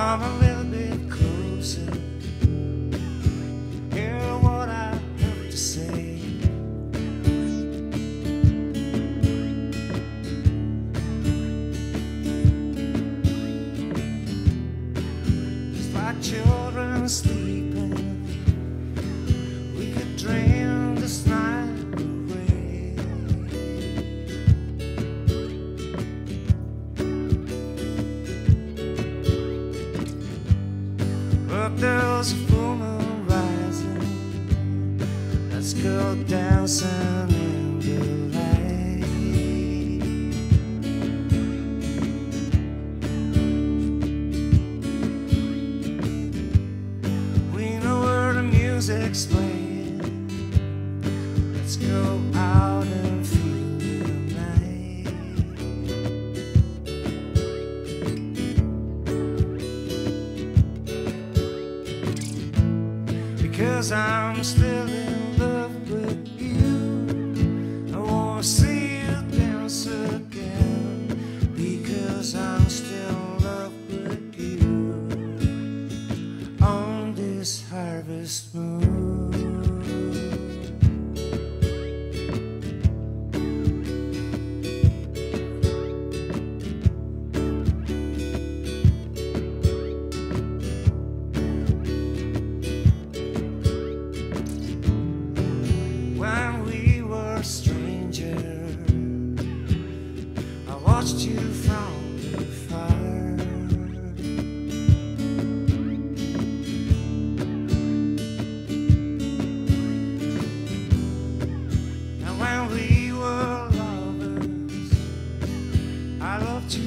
Come a little bit closer. Hear what I have to say. Just like children sleeping, we could dream Go dancing in the light. We know where the music's playing. Let's go out and feel the night. Because I'm still in watched you from afar. And when we were lovers, I loved you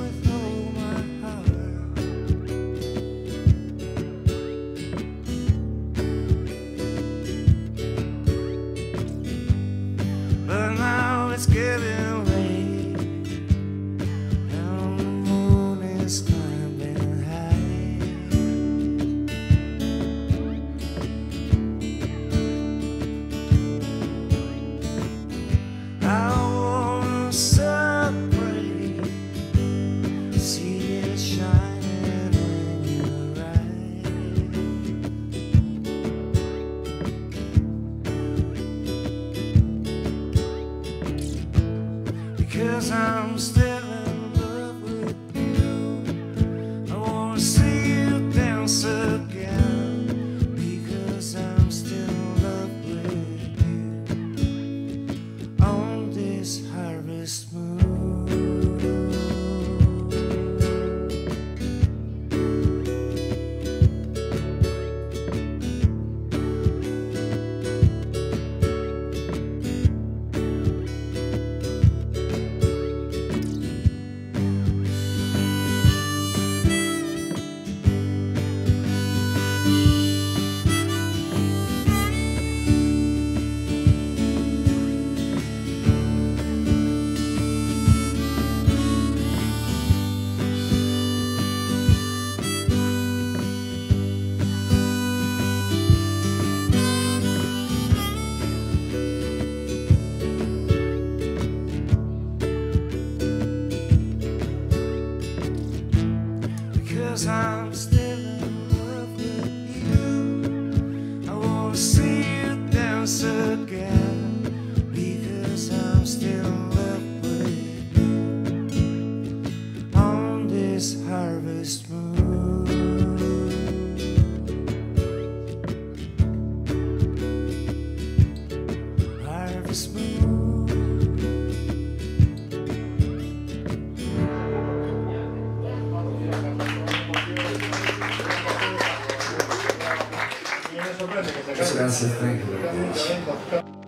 with all my heart. But now it's getting Because I'm still in love with you. I wanna see you dance again. Because I'm still in love with you. On this harvest moon. Harvest moon. Just thank you.